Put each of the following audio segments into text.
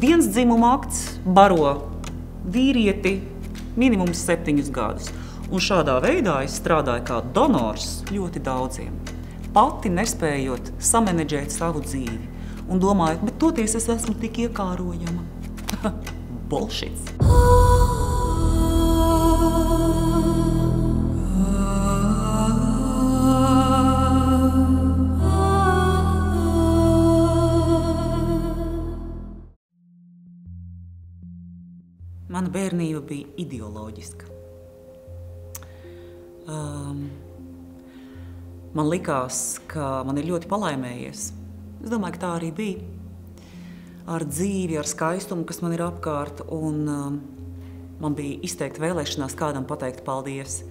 viens dzimuma akts baro vīrieti minimums septiņus gadus. Un šādā veidā es strādāju kā donors ļoti daudziem. Pati nespējot samanģēt savu dzīvi un domājot, bet toties es esmu tik iekārojama. Bullshit! Bērnība bija ideoloģiska. Um, man likās, ka man ir ļoti palaimējies. Es domāju, ka tā arī bija. Ar dzīvi, ar skaistumu, kas man ir apkārt, un um, man bija izteikti vēlēšanās kādam pateikt paldies.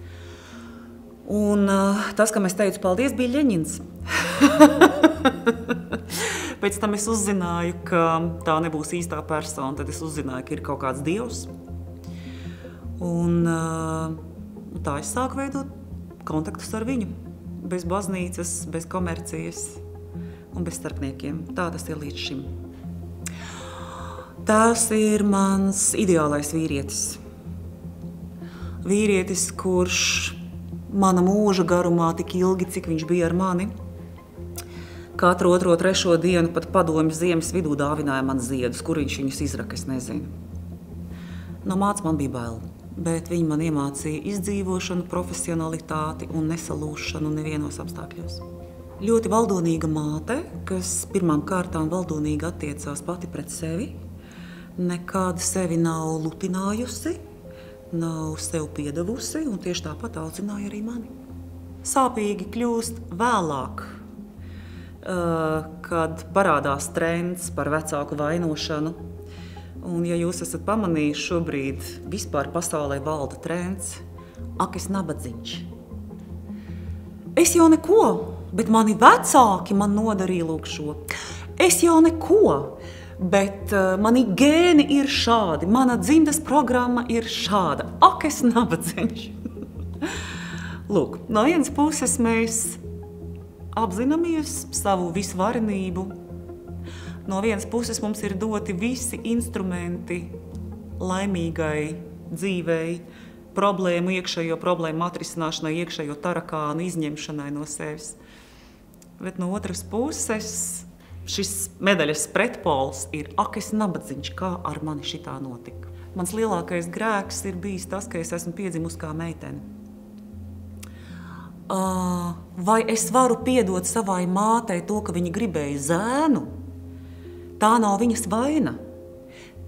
Un uh, tas, kam es teicu paldies, bija Ļeņins. Pēc tam es uzzināju, ka tā nebūs īstā persona. Tad es uzzināju, ka ir kaut kāds dievs. Un, uh, tā es sāku veidot kontaktus ar viņu. Bez baznīcas, bez komercijas un bez starpniekiem. Tā tas ir līdz šim. Tas ir mans ideālais vīrietis. Vīrietis, kurš mana mūža garumā tik ilgi, cik viņš bija ar mani, Katru otro, trešo dienu pat padomju ziemas vidū dāvināja man ziedus, kur viņš viņus izraka, es nezinu. No mācības man bija bail, bet viņi man iemācīja izdzīvošanu, profesionalitāti un nesalūšanu nevienos apstākļos. Ļoti valdonīga māte, kas pirmām kārtām valdonīgi attiecās pati pret sevi, nekad sevi nav lutinājusi, nav sev piedevusi un tieši tāpat audzināja arī mani. Sāpīgi kļūst vēlāk, kad parādās trends par vecāku vainošanu. Un, ja jūs esat pamanījuši, šobrīd vispār pasaulē valda trends, ak, es nabadzīgs. Es jau neko, bet mani vecāki man nodarīja lūk šo. Es jau neko, bet uh, mani gēni ir šādi, mana dzimtas programma ir šāda. Ak, es nabadzīgs. Lūk, no vienas puses mēs apzināmies savu visvarenību. No vienas puses mums ir doti visi instrumenti laimīgai dzīvei, problēmu, iekšējo problēmu atrisināšanai, iekšējo tarakānu izņemšanai no sevis. Bet no otras puses šis medaļas pretpols ir ak, es nabadzīgs, kā ar mani šitā notika. Mans lielākais grēks ir bijis tas, ka es esmu piedzimusi kā meitene vai es varu piedot savai mātei to, ka viņa gribēja zēnu, tā nav viņas vaina.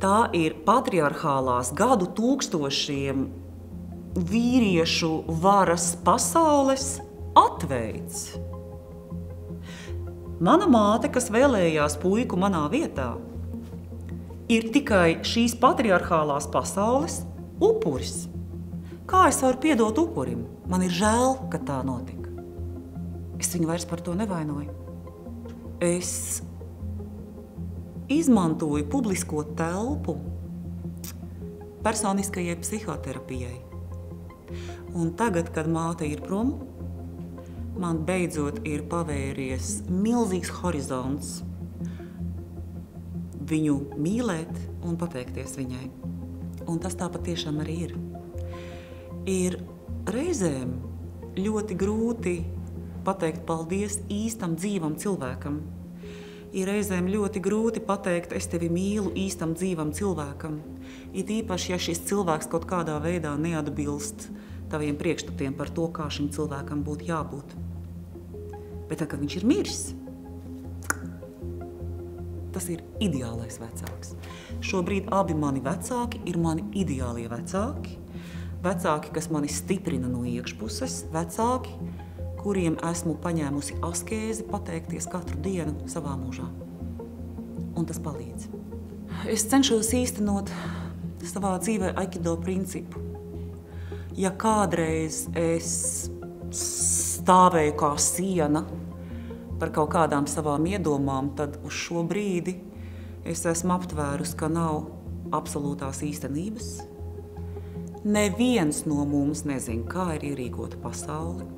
Tā ir patriarchālās gadu tūkstošiem vīriešu varas pasaules atveids. Mana māte, kas vēlējās puiku manā vietā, ir tikai šīs patriarchālās pasaules upuris. Kā es varu piedot upurim? Man ir žēl, ka tā notika. Es viņu vairs par to nevainoju. Es izmantoju publisko telpu personiskajai psihoterapijai. Un tagad, kad māte ir prom, man beidzot ir pavērties milzīgs horizonts viņu mīlēt un pateikties viņai. Un tas tā patiešām arī ir ir reizēm ļoti grūti pateikt paldies īstam dzīvam cilvēkam. Ir reizēm ļoti grūti pateikt, es tevi mīlu īstam dzīvam cilvēkam. It īpaši, ja šis cilvēks kaut kādā veidā neatbilst taviem priekšstatiem par to, kā šim cilvēkam būtu jābūt. Bet tad, kad viņš ir miris, tas ir ideālais vecāks. Šobrīd abi mani vecāki ir mani ideālie vecāki vecāki, kas mani stiprina no iekšpuses, vecāki, kuriem esmu paņēmusi askēzi pateikties katru dienu savā mūžā. Un tas palīdz. Es cenšos īstenot savā dzīvē aikido principu. Ja kādreiz es stāvēju kā siena par kaut kādām savām iedomām, tad uz šo brīdi es esmu aptvērusi, ka nav absolūtās īstenības, Neviens no mums nezina, kā ir ierīkota pasaule.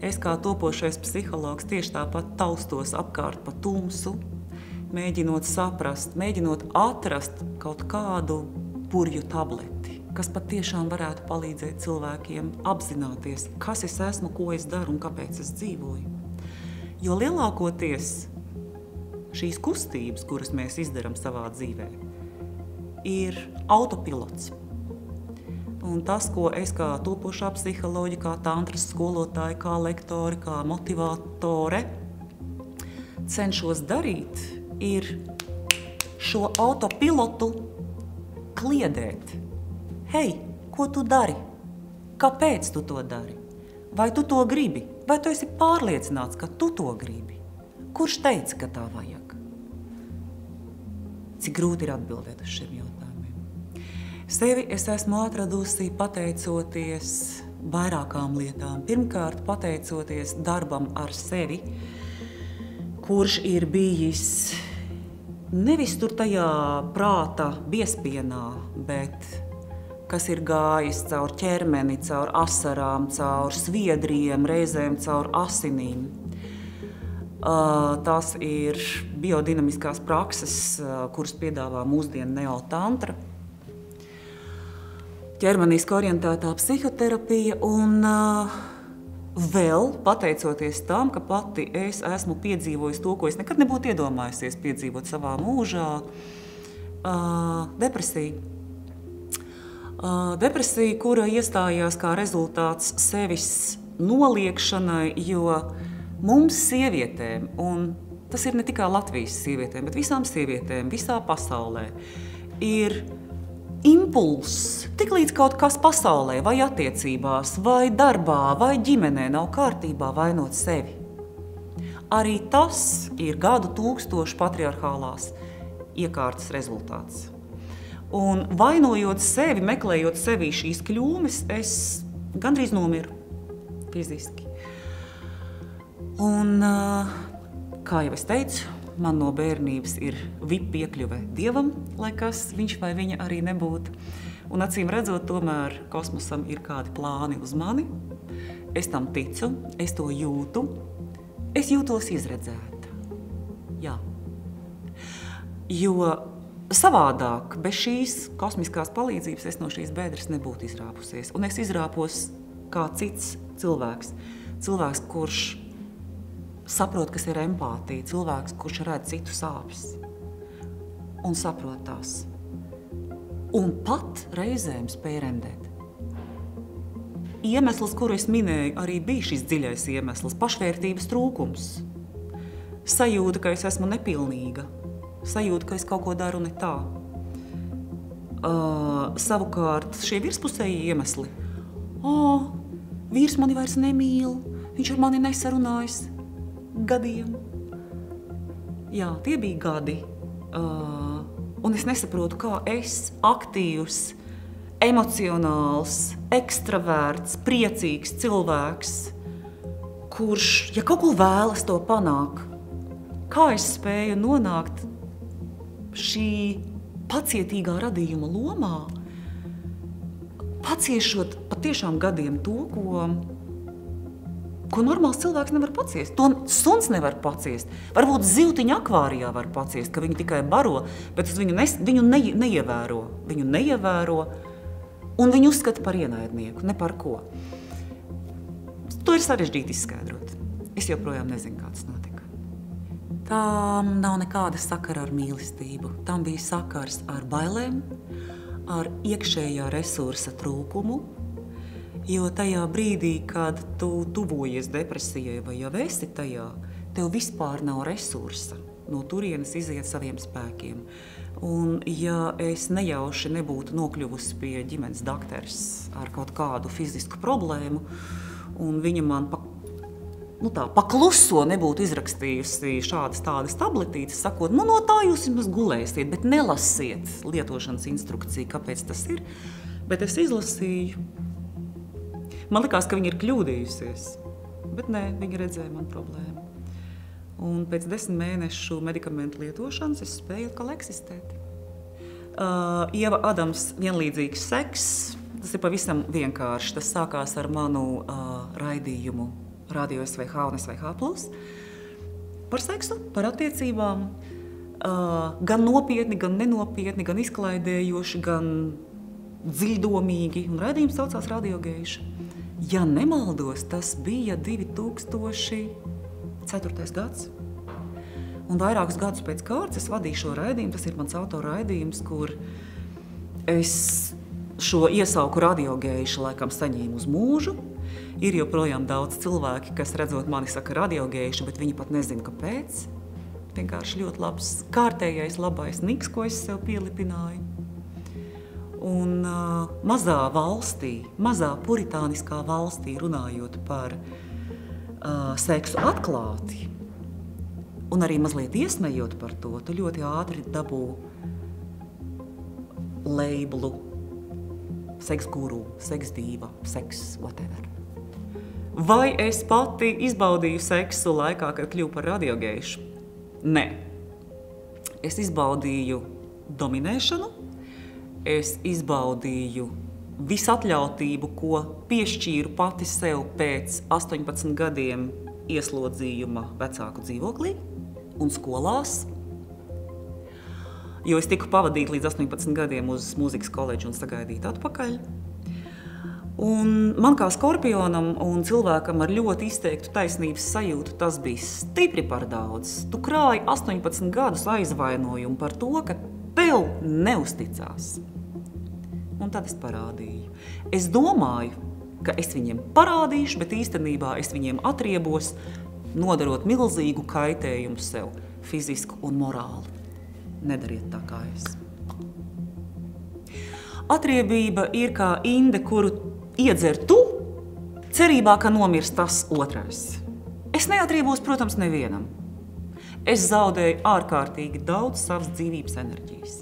Es kā topošais psihologs tieši tāpat taustos apkārt pa tumsu, mēģinot saprast, mēģinot atrast kaut kādu burju tableti, kas patiešām varētu palīdzēt cilvēkiem apzināties, kas es esmu, ko es daru un kāpēc es dzīvoju. Jo lielākoties šīs kustības, kuras mēs izdarām savā dzīvē, ir autopilots. Un tas, ko es kā topošā psiholoģija, kā tantras skolotāja, kā lektore, kā motivatore cenšos darīt, ir šo autopilotu kliedēt. Hei, ko tu dari? Kāpēc tu to dari? Vai tu to gribi? Vai tu esi pārliecināts, ka tu to gribi? Kurš teica, ka tā vajag? Cik grūti ir atbildēt uz šiem jautājumiem? Sevi es esmu atradusi pateicoties vairākām lietām. Pirmkārt, pateicoties darbam ar sevi, kurš ir bijis nevis tur tajā prāta biespienā, bet kas ir gājis caur ķermeni, caur asarām, caur sviedriem, reizēm caur asinīm. Tās ir biodinamiskās prakses, kuras piedāvā mūsdienu neotantra ķermeniski orientētā psihoterapija. Un, uh, vēl pateicoties tam, ka pati es esmu piedzīvojis to, ko es nekad nebūtu iedomājusies piedzīvot savā mūžā, uh, depresija. Uh, depresija, kura iestājās kā rezultāts sevis noliekšanai, jo mums, sievietēm, un tas ir ne tikai Latvijas sievietēm, bet visām sievietēm visā pasaulē, ir impulss, tiklīdz kaut kas pasaulē, vai attiecībās, vai darbā, vai ģimenē nav kārtībā, vainot sevi. Arī tas ir gadu tūkstošu patriarchālās iekārtas rezultāts. Un vainojot sevi, meklējot sevī šīs kļūmes, es gandrīz nomiru fiziski. Un, kā jau es teicu, man no bērnības ir VIP piekļuve dievam, lai kas viņš vai viņa arī nebūtu. Un acīm redzot, tomēr kosmosam ir kādi plāni uz mani. Es tam ticu, es to jūtu, es jūtos izredzēta. Jā. Jo savādāk, bez šīs kosmiskās palīdzības, es no šīs bedres nebūtu izrāpusies. Un es izrāpos kā cits cilvēks. Cilvēks, kurš saprot, kas ir empātija. Cilvēks, kurš redz citu sāpes un saprot tās. Un pat reizēm spēj remdēt. Iemesls, kuru es minēju, arī bija šis dziļais iemesls - pašvērtības trūkums. Sajūta, ka es esmu nepilnīga, sajūta, ka es kaut ko daru ne tā. Uh, savukārt šie virspusēji iemesli - oh, vīrs mani vairs nemīl, viņš ar mani nesarunājas, gadiem. Jā, tie bija gadi. Uh, un es nesaprotu, kā es, aktīvs, emocionāls, ekstravērts, priecīgs cilvēks, kurš, ja kaut ko vēlas, to panāk, kā es spēju nonākt šī pacietīgā radījuma lomā, paciešot patiešām gadiem to, ko ko normāls cilvēks nevar paciest. To suns nevar paciest. Varbūt zivtiņa akvārijā var paciest, ka viņi tikai baro, bet viņu, nes, viņu ne, neievēro. Viņu neievēro un viņu uzskata par ienaidnieku, ne par ko. To ir sarežģīti izskaidrot. Es joprojām nezinu, kā tas notika. Tām nav nekāda sakara ar mīlestību. Tam bija sakars ar bailēm, ar iekšējā resursa trūkumu, Jo tajā brīdī, kad tu tuvojies depresijai vai jau esi tajā, tev vispār nav resursa no turienes iziet saviem spēkiem. Un, ja es nejauši nebūtu nokļuvusi pie ģimenes doktoras ar kaut kādu fizisku problēmu, un viņa man pa, nu tā, pakluso nebūtu izrakstījusi šādas tādas tabletītes, sakot, nu no tā jūs vismaz gulēsiet, bet nelasiet lietošanas instrukciju, kāpēc tas ir. Bet es izlasīju Man liekas, ka viņa ir kļūdījusies. Bet nē, viņa redzēja manu problēmu. Un pēc desmit mēnešu medikamentu lietošanas es spēju atkal eksistēt. Uh, Ieva Adams, vienlīdzīgs seks. Tas ir pavisam vienkārši. Tas sākās ar manu uh, raidījumu Radio SVH un SVH. Par seksu, par attiecībām. Uh, gan nopietni, gan nenopietni, gan izklaidējoši, gan dziļdomīgi. Un raidījums saucās Radio Geiša. Ja nemaldos, tas bija 2004. gads. Un vairākus gadus pēc kārtas es vadīju šo raidījumu. Tas ir mans autora raidījums, kur es šo iesauku radiogējušu laikam saņēmu uz mūžu. Ir joprojām daudz cilvēki, kas redzot mani, saka, radiogējuši, bet viņi pat nezina, kāpēc. Vienkārši ļoti labs, kārtējais, labais niks, ko es sev pielipināju. Un uh, mazā valstī, mazā puritāniskā valstī, runājot par uh, seksu atklāti, un arī mazliet iesmējot par to, tu ļoti ātri dabū labelu seks guru, seks dīva, seks whatever. Vai es pati izbaudīju seksu laikā, kad kļuvu par radiogēšu? Nē. Es izbaudīju dominēšanu, es izbaudīju visatļautību, ko piešķīru pati sev pēc 18 gadiem ieslodzījuma vecāku dzīvoklī un skolās, jo es tiku pavadīta līdz 18 gadiem uz mūzikas koledžu un sagaidīta atpakaļ. Un man kā skorpionam un cilvēkam ar ļoti izteiktu taisnības sajūtu tas bija stipri par daudz. Tu krāji 18 gadus aizvainojumu par to, ka tev neusticās. Un tad es parādīju. Es domāju, ka es viņiem parādīšu, bet īstenībā es viņiem atriebos, nodarot milzīgu kaitējumu sev, fizisku un morāli. Nedariet tā kā es. Atriebība ir kā inde, kuru iedzer tu, cerībā, ka nomirs tas otrais. Es neatriebos, protams, nevienam. Es zaudēju ārkārtīgi daudz savas dzīvības enerģijas.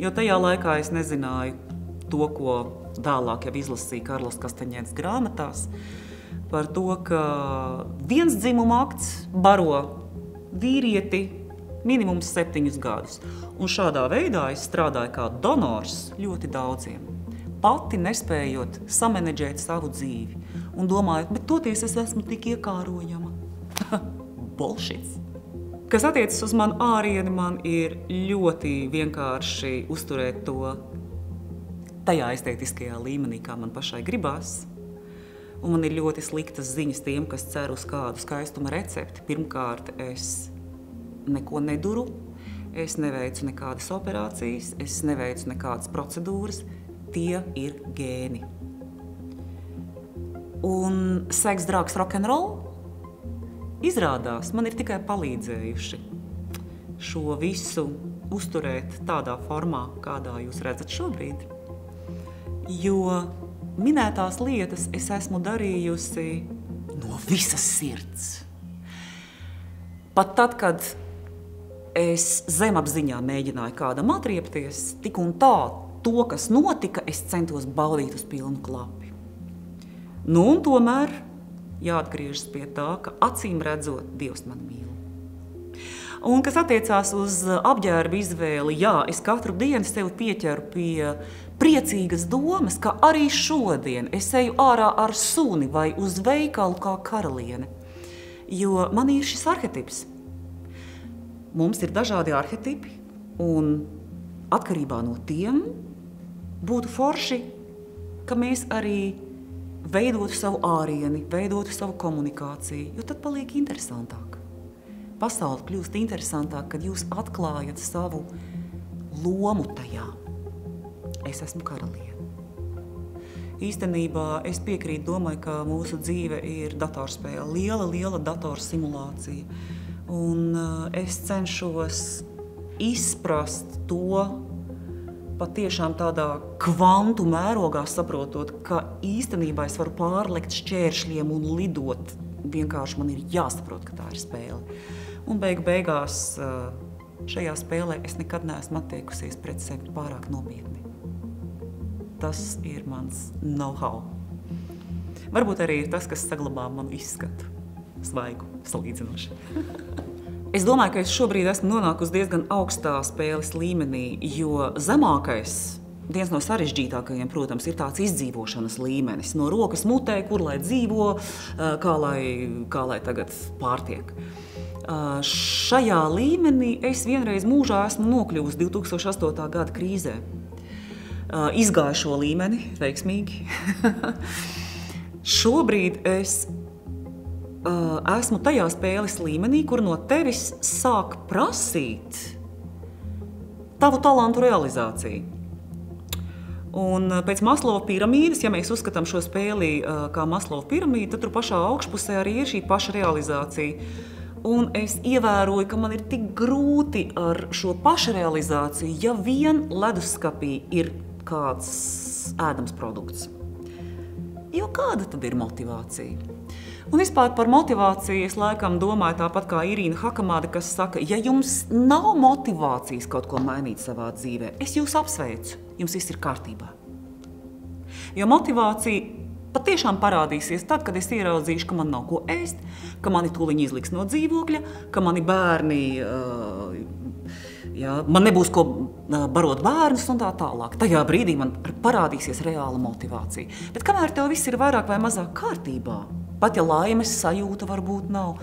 Jo tajā laikā es nezināju to, ko vēlāk jau izlasīja Karls Kastaņēns grāmatās, par to, ka viens dzimuma akts baro vīrieti minimums septiņus gadus. Un šādā veidā es strādāju kā donors ļoti daudziem. Pati nespējot samanģēt savu dzīvi un domājot, bet toties es esmu tik iekārojama. Bolšits! Kas attiecas uz manu ārieni, man ir ļoti vienkārši uzturēt to tajā estētiskajā līmenī, kā man pašai gribās. Un man ir ļoti sliktas ziņas tiem, kas cer uz kādu skaistuma recepti. Pirmkārt, es neko neduru, es neveicu nekādas operācijas, es neveicu nekādas procedūras. Tie ir gēni. Un seks, draugs, rokenrols izrādās man ir tikai palīdzējuši šo visu uzturēt tādā formā, kādā jūs redzat šobrīd. Jo minētās lietas es esmu darījusi no visas sirds. Pat tad, kad es zemapziņā mēģināju kādam atriepties, tik un tā, to, kas notika, es centos baudīt uz pilnu klapi. Nu, un tomēr jāatgriežas pie tā, ka acīm redzot, Dievs man mīl. Un kas attiecās uz apģērba izvēli, jā, es katru dienu sev pieķeru pie priecīgas domas, ka arī šodien es eju ārā ar suni vai uz veikalu kā karaliene. Jo man ir šis arhetips – mums ir dažādi arhetipi, un atkarībā no tiem būtu forši, ka mēs arī veidotu savu ārieni, veidotu savu komunikāciju, jo tad paliek interesantāk. Pasaule kļūst interesantāka, kad jūs atklājat savu lomu tajā. Es esmu karaliene. Īstenībā es piekrītu domai, ka mūsu dzīve ir datorspēle, liela, liela datorsimulācija Un uh, es cenšos izprast to patiešām tādā kvantu mērogā, saprotot, ka īstenībā es varu pārlekt šķēršļiem un lidot. Vienkārši man ir jāsaprot, ka tā ir spēle. Un beig beigās uh, šajā spēlē es nekad neesmu attiekusies pret sevi pārāk nopietni. Tas ir mans know-how. Varbūt arī ir tas, kas saglabā manu izskatu svaigu salīdzinoši. es domāju, ka es šobrīd esmu nonākusi diezgan augstā spēles līmenī, jo zemākais viens no sarežģītākajiem, protams, ir tāds izdzīvošanas līmenis. No rokas mutē, kur lai dzīvo, kā lai, kā lai tagad pārtiek. Šajā līmenī es vienreiz mūžā esmu nokļuvusi 2008. gada krīzē. Izgāju šo līmeni veiksmīgi. Šobrīd es esmu tajā spēles līmenī, kur no tevis sāk prasīt tavu talantu realizāciju. Un pēc Maslova piramīdas, ja mēs uzskatām šo spēli kā Maslova piramīdu, tad tur pašā augšpusē arī ir šī paša realizācija. Un es ievēroju, ka man ir tik grūti ar šo pašrealizāciju, ja vien leduskapī ir kāds ēdams produkts. Jo kāda tad ir motivācija? Un vispār par motivāciju es laikam domāju tāpat kā Irīna Hakamāde, kas saka, ja jums nav motivācijas kaut ko mainīt savā dzīvē, es jūs apsveicu, jums viss ir kārtībā. Jo motivācija patiešām parādīsies tad, kad es ieraudzīšu, ka man nav ko ēst, ka mani tūliņi izliks no dzīvokļa, ka mani bērni, jā, man nebūs ko barot bērnus un tā tālāk. Tajā brīdī man parādīsies reāla motivācija. Bet kamēr tev viss ir vairāk vai mazāk kārtībā, pat ja laimes sajūta varbūt nav,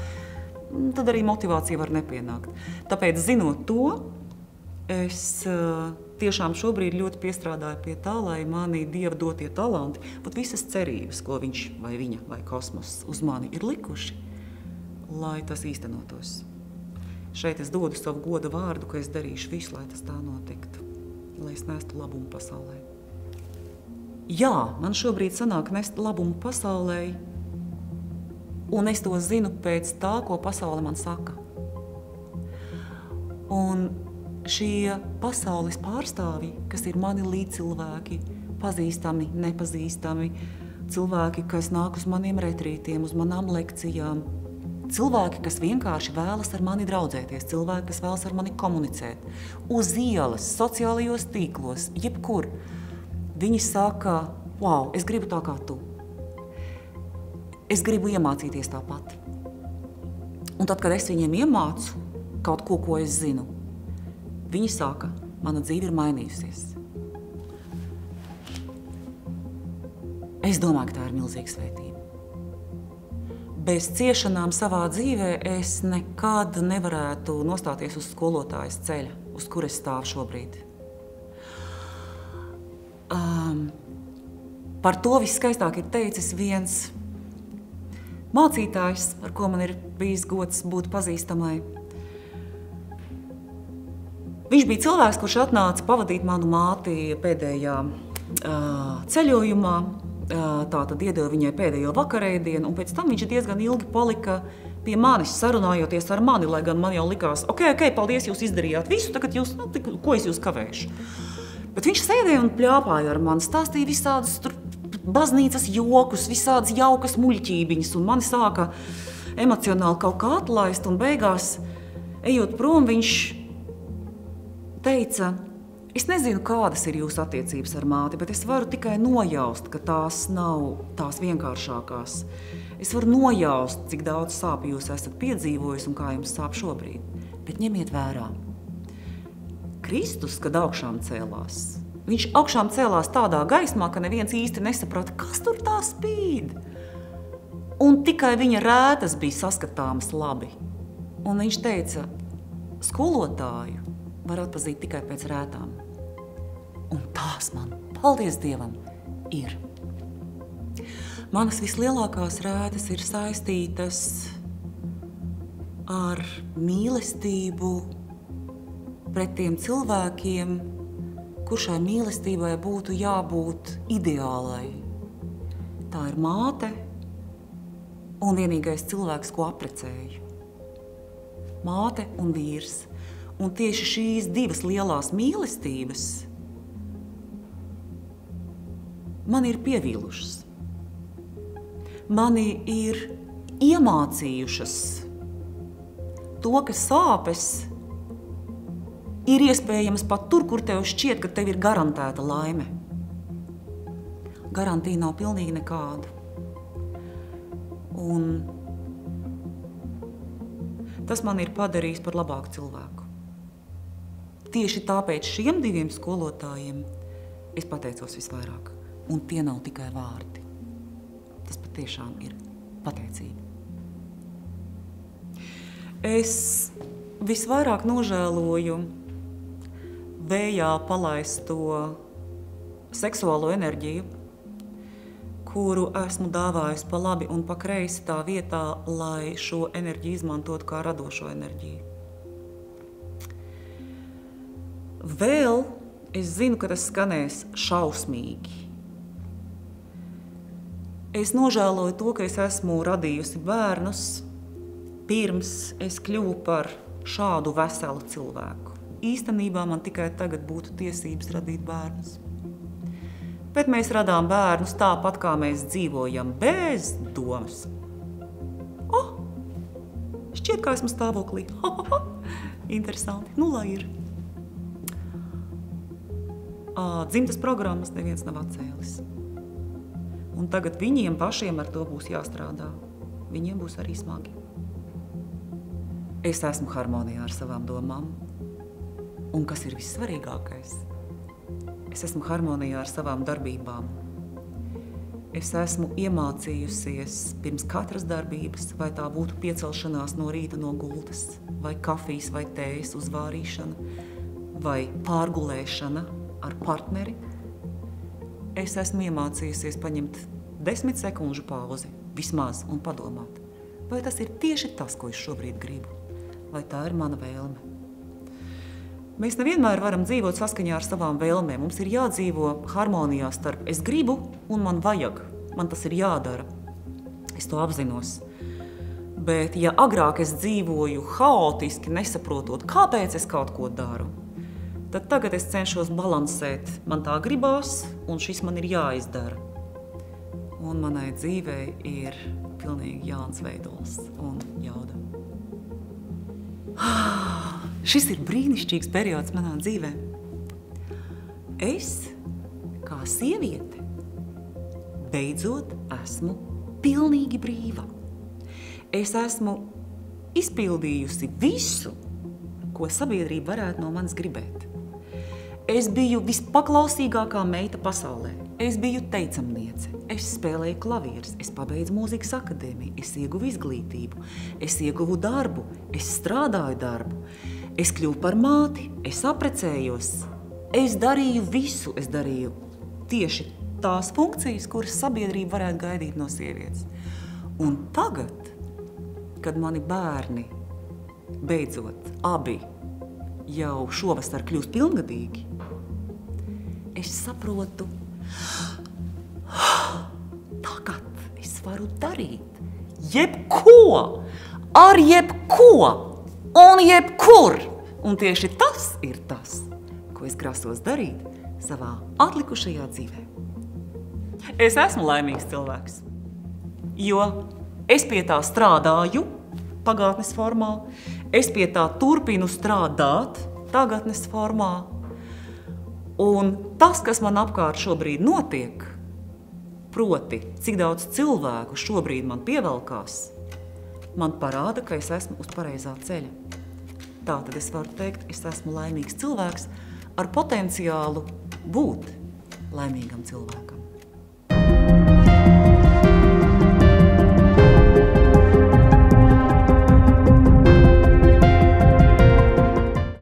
tad arī motivācija var nepienākt. Tāpēc, zinot to, es uh, tiešām šobrīd ļoti piestrādāju pie tā, lai mani dieva dotie talanti, pat visas cerības, ko viņš vai viņa vai kosmos uz mani ir likuši, lai tas īstenotos. Šeit es dodu savu godu vārdu, ka es darīšu visu, lai tas tā notiktu, lai es nestu labumu pasaulē. Jā, man šobrīd sanāk nest labumu pasaulē, un es to zinu pēc tā, ko pasaule man saka. Un šie pasaules pārstāvji, kas ir mani līdzcilvēki, pazīstami, nepazīstami, cilvēki, kas nāk uz maniem retrītiem, uz manām lekcijām, cilvēki, kas vienkārši vēlas ar mani draudzēties, cilvēki, kas vēlas ar mani komunicēt, uz ielas, sociālajos tīklos, jebkur. Viņi saka, wow, es gribu tā kā tu. Es gribu iemācīties tāpat. Un tad, kad es viņiem iemācu kaut ko, ko es zinu, Viņa saka, mana dzīve ir mainījusies. Es domāju, ka tā ir milzīga svētība. Bez ciešanām savā dzīvē es nekad nevarētu nostāties uz skolotājas ceļa, uz kuras stāvu šobrīd. Um, par to viskaistāk ir teicis viens mācītājs, ar ko man ir bijis gods būt pazīstamai. Viņš bija cilvēks, kurš atnāca pavadīt manu māti pēdējā uh, ceļojumā. Tā tad iedeva viņai pēdējo vakarēdienu, un pēc tam viņš diezgan ilgi palika pie manis, sarunājoties ar mani, lai gan man jau likās, ok, ok, paldies, jūs izdarījāt visu, tagad jūs, nu, tik, ko es jūs kavēšu. Bet viņš sēdēja un pļāpāja ar mani, stāstīja visādus tur baznīcas jokus, visādas jaukas muļķībiņas, un mani sāka emocionāli kaut kā atlaist, un beigās, ejot prom, viņš teica, es nezinu, kādas ir jūsu attiecības ar māti, bet es varu tikai nojaust, ka tās nav tās vienkāršākās. Es varu nojaust, cik daudz sāpju jūs esat piedzīvojis un kā jums sāp šobrīd. Bet ņemiet vērā, Kristus, kad augšām cēlās, viņš augšām cēlās tādā gaismā, ka neviens īsti nesaprata, kas tur tā spīd. Un tikai viņa rētas bija saskatāmas labi. Un viņš teica, skolotāju, var atpazīt tikai pēc rētām. Un tās man, paldies Dievam, ir. Manas vislielākās rētas ir saistītas ar mīlestību pret tiem cilvēkiem, kur šai mīlestībai būtu jābūt ideālai. Tā ir māte un vienīgais cilvēks, ko aprecēju. Māte un vīrs. Un tieši šīs divas lielās mīlestības man ir pievīlušas. Mani ir iemācījušas to, ka sāpes ir iespējamas pat tur, kur tev šķiet, ka tev ir garantēta laime. Garantija nav pilnīgi nekāda. Un tas man ir padarījis par labāku cilvēku. Tieši tāpēc šiem diviem skolotājiem es pateicos visvairāk. Un tie nav tikai vārdi. Tas patiešām ir pateicība. Es visvairāk nožēloju vējā palaisto seksuālo enerģiju, kuru esmu dāvājusi pa labi un pa kreisi tā vietā, lai šo enerģiju izmantotu kā radošo enerģiju. Vēl es zinu, ka tas skanēs šausmīgi. Es nožēloju to, ka es esmu radījusi bērnus, pirms es kļuvu par šādu veselu cilvēku. Īstenībā man tikai tagad būtu tiesības radīt bērnus. Bet mēs radām bērnus tāpat, kā mēs dzīvojam, bez domas. Oh, šķiet, ka esmu stāvoklī. Interesanti. Nu, lai ir. Dzimtas programmas neviens nav atcēlis. Un tagad viņiem pašiem ar to būs jāstrādā. Viņiem būs arī smagi. Es esmu harmonijā ar savām domām. Un kas ir vissvarīgākais? Es esmu harmonijā ar savām darbībām. Es esmu iemācījusies pirms katras darbības, vai tā būtu piecelšanās no rīta no gultas, vai kafijas vai tējas uzvārīšana, vai pārgulēšana ar partneri, es esmu iemācījusies paņemt desmit sekundžu pauzi, vismaz, un padomāt, vai tas ir tieši tas, ko es šobrīd gribu, vai tā ir mana vēlme. Mēs nevienmēr varam dzīvot saskaņā ar savām vēlmēm. Mums ir jādzīvo harmonijā starp es gribu un man vajag. Man tas ir jādara. Es to apzinos. Bet, ja agrāk es dzīvoju haotiski, nesaprotot, kāpēc es kaut ko daru, tad tagad es cenšos balansēt. Man tā gribās, un šis man ir jāizdara. Un manai dzīvei ir pilnīgi jauns veidols un jauda. Šis ir brīnišķīgs periods manā dzīvē. Es, kā sieviete, beidzot esmu pilnīgi brīva. Es esmu izpildījusi visu, ko sabiedrība varētu no manis gribēt. Es biju vispaklausīgākā meita pasaulē. Es biju teicamniece, es spēlēju klavierus, es pabeidzu mūzikas akadēmiju, es ieguvu izglītību, es ieguvu darbu, es strādāju darbu, es kļuvu par māti, es aprecējos, es darīju visu, es darīju tieši tās funkcijas, kuras sabiedrība varētu gaidīt no sievietes. Un tagad, kad mani bērni beidzot abi jau šovasar kļūst pilngadīgi, es saprotu, tagad es varu darīt jebko, ar jebko un jebkur. Un tieši tas ir tas, ko es grasos darīt savā atlikušajā dzīvē. Es esmu laimīgs cilvēks, jo es pie tā strādāju pagātnes formā, es pie tā turpinu strādāt tagadnes formā, Un tas, kas man apkārt šobrīd notiek, proti, cik daudz cilvēku šobrīd man pievelkās, man parāda, ka es esmu uz pareizā ceļa. Tā tad es varu teikt, es esmu laimīgs cilvēks ar potenciālu būt laimīgam cilvēkam.